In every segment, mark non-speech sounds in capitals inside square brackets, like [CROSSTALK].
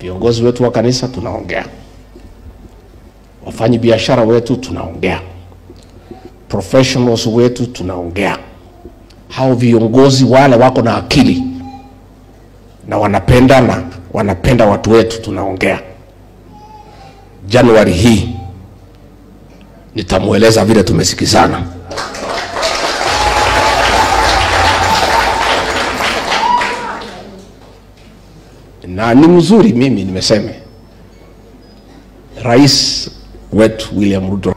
viongozi wetu wa kanisa tunaongea, wafanyi biashara wetu tunaongea, professionals wetu tunaongea, hao viongozi wale wako na akili na wanapenda na wanapenda watu wetu tunaongea. Januari hii nitamweleza vile tumesikizana. Na ni mzuri mimi nimeseme rais wetu William Ruto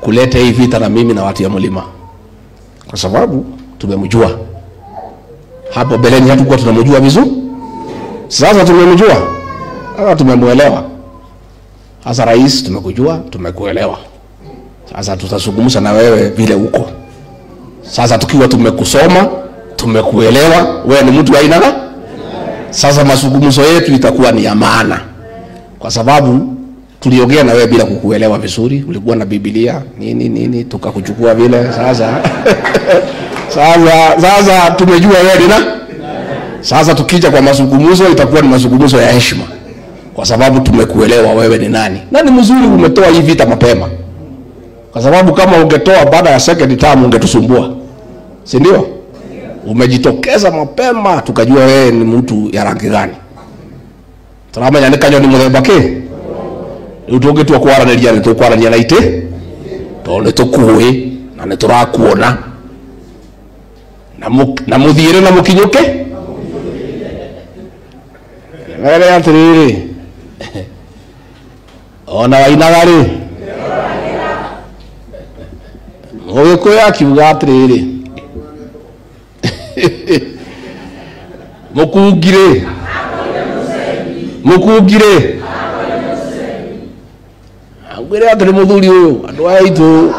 kuleta hii vita na mimi na watu ya mlima, kwa sababu tumemjua hapo beleni, hatukuwa tunamjua vizuri. Sasa tumemjua, sasa tumemwelewa. Sasa rais, tumekujua, tumekuelewa. Sasa tutazungumza na wewe vile uko sasa, tukiwa tumekusoma, tumekuelewa, wewe ni mtu aina? Sasa mazungumzo yetu itakuwa ni ya maana, kwa sababu tuliongea na wewe bila kukuelewa vizuri. Ulikuwa na Biblia nini nini, tukakuchukua vile. Sasa [LAUGHS] sasa sasa tumejua wewe na sasa, tukija kwa mazungumzo itakuwa ni mazungumzo ya heshima, kwa sababu tumekuelewa wewe ni nani, na ni mzuri umetoa hii vita mapema, kwa sababu kama ungetoa baada ya second term ungetusumbua, si ndio? Umejitokeza mapema tukajua wewe ni mtu ya rangi gani. Tarama nä kanyoni må themba kä rä u tå ngä tua kwaranä ria nä tå kwarania na tondå nä tå kuä na nä tå rakuona na rä na atä rä rä ona wainaga kå yå akiuga atä [LAUGHS] mukugire mukungire angwire atiri muthuri uyu andu aya itu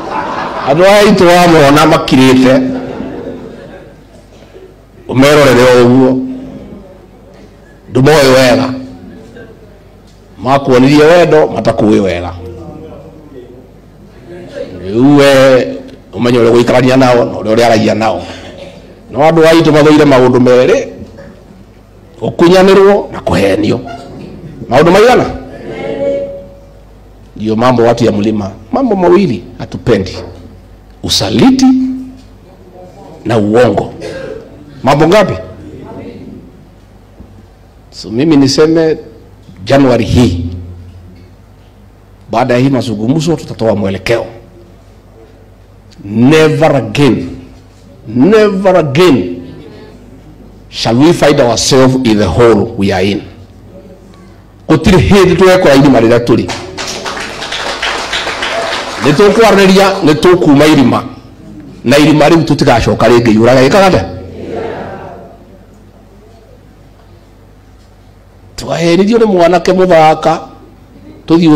andu aya itu wamona makirite umerorere o uguo ndumoĩ wega. Makuonirie wendo matakuĩ wega. Rĩu we ũmenye ũrĩa gũikarania nao na ũrĩa ũrĩa aragia nao no mathoire maå ndå merä gå kunyanärwo na kå henio maå ndå maigana? Ndio mambo watu ya mlima. Mambo mawili hatupendi. Usaliti na uongo. Mambo ngapi? So mimi niseme januari hii. Baada ya hii mazungumzo tutatoa mwelekeo. Never again never again shall we find ourselves in the hole we are in. Gutiri hindi twekora irima riria turi nä tå kwaranä ria nä tå kuma irima. Na irima rä u tå tigacoka rä ngä iyå raga gä kagate twaheririo nä mwanake må thaka tå thiå